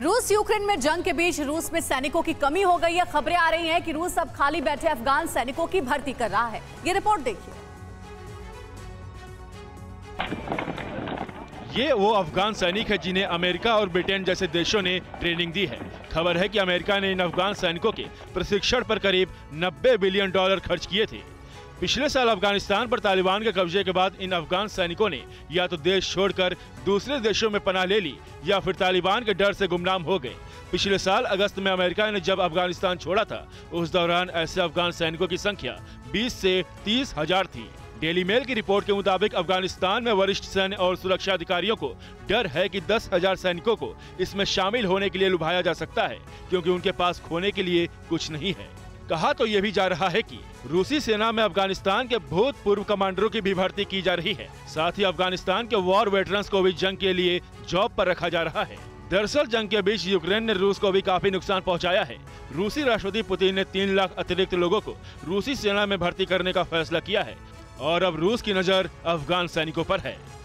रूस यूक्रेन में जंग के बीच रूस में सैनिकों की कमी हो गई है। खबरें आ रही हैं कि रूस अब खाली बैठे अफगान सैनिकों की भर्ती कर रहा है। ये रिपोर्ट देखिए। ये वो अफगान सैनिक है जिन्हें अमेरिका और ब्रिटेन जैसे देशों ने ट्रेनिंग दी है। खबर है कि अमेरिका ने इन अफगान सैनिकों के प्रशिक्षण पर करीब 90 बिलियन डॉलर खर्च किए थे। पिछले साल अफ़गानिस्तान पर तालिबान के कब्जे के बाद इन अफगान सैनिकों ने या तो देश छोड़कर दूसरे देशों में पनाह ले ली, या फिर तालिबान के डर से गुमनाम हो गए। पिछले साल अगस्त में अमेरिका ने जब अफ़गानिस्तान छोड़ा था, उस दौरान ऐसे अफगान सैनिकों की संख्या 20 से तीस हज़ार थी। डेली मेल की रिपोर्ट के मुताबिक अफ़गानिस्तान में वरिष्ठ सैन्य और सुरक्षा अधिकारियों को डर है कि दस हज़ार सैनिकों को इसमें शामिल होने के लिए लुभाया जा सकता है, क्योंकि उनके पास खोने के लिए कुछ नहीं है। कहा तो ये भी जा रहा है कि रूसी सेना में अफ़गानिस्तान के भूतपूर्व कमांडरों की भी भर्ती की जा रही है। साथ ही अफ़गानिस्तान के वॉर वेटरन्स को भी जंग के लिए जॉब पर रखा जा रहा है। दरअसल, जंग के बीच यूक्रेन ने रूस को भी काफ़ी नुकसान पहुँचाया है। रूसी राष्ट्रपति पुतिन ने तीन लाख अतिरिक्त लोगों को रूसी सेना में भर्ती करने का फैसला किया है। और अब रूस की नज़र अफगान सैनिकों पर है।